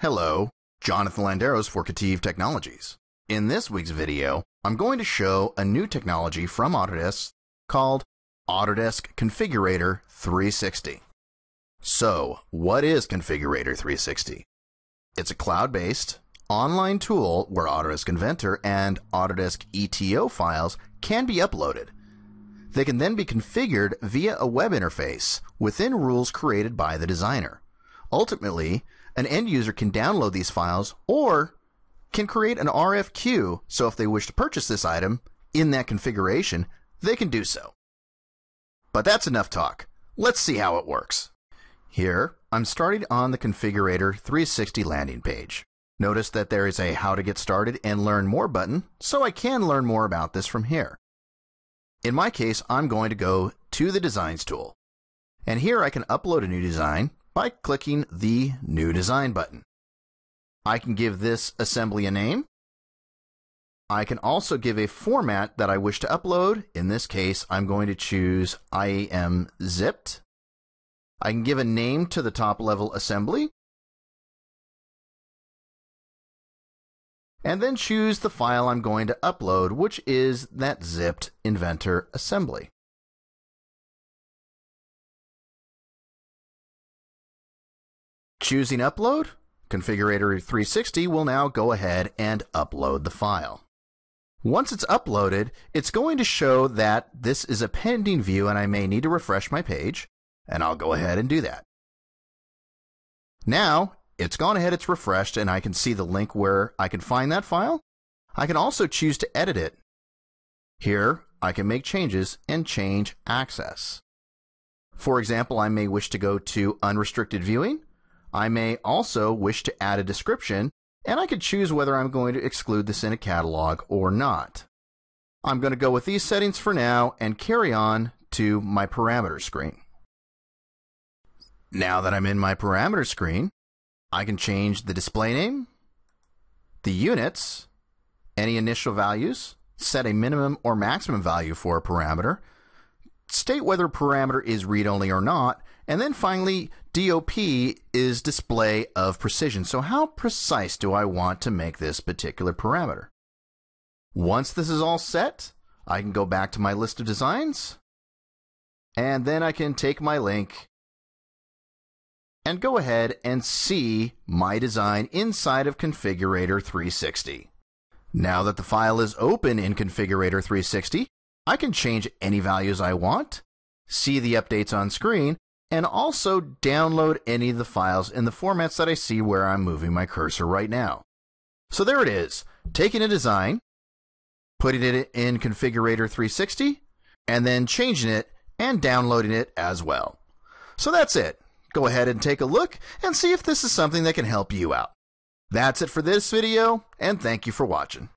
Hello, Jonathan Landeros for KETIV Technologies. In this week's video, I'm going to show a new technology from Autodesk called Autodesk Configurator 360. So, what is Configurator 360? It's a cloud-based, online tool where Autodesk Inventor and Autodesk ETO files can be uploaded. They can then be configured via a web interface within rules created by the designer. Ultimately, an end user can download these files or can create an RFQ so if they wish to purchase this item in that configuration, they can do so. But that's enough talk. Let's see how it works. Here, I'm starting on the Configurator 360 landing page. Notice that there is a How to Get Started and Learn More button, so I can learn more about this from here. In my case, I'm going to go to the Designs tool. And here I can upload a new design by clicking the New Design button. I can give this assembly a name. I can also give a format that I wish to upload. In this case, I'm going to choose IAM zipped. I can give a name to the top level assembly. And then choose the file I'm going to upload, which is that zipped Inventor assembly. Choosing Upload, Configurator 360 will now go ahead and upload the file. Once it's uploaded, it's going to show that this is a pending view and I may need to refresh my page, and I'll go ahead and do that. Now, it's gone ahead, it's refreshed, and I can see the link where I can find that file. I can also choose to edit it. Here, I can make changes and change access. For example, I may wish to go to unrestricted viewing. I may also wish to add a description, and I could choose whether I'm going to exclude this in a catalog or not. I'm going to go with these settings for now and carry on to my parameter screen. Now that I'm in my parameter screen, I can change the display name, the units, any initial values, set a minimum or maximum value for a parameter, state whether parameter is read-only or not, and then finally, DOP is display of precision. So how precise do I want to make this particular parameter? Once this is all set, I can go back to my list of designs, and then I can take my link and go ahead and see my design inside of Configurator 360. Now that the file is open in Configurator 360, I can change any values I want, see the updates on screen, and also download any of the files in the formats that I see where I'm moving my cursor right now. So there it is, taking a design, putting it in Configurator 360, and then changing it and downloading it as well. So that's it. Go ahead and take a look and see if this is something that can help you out. That's it for this video, and thank you for watching.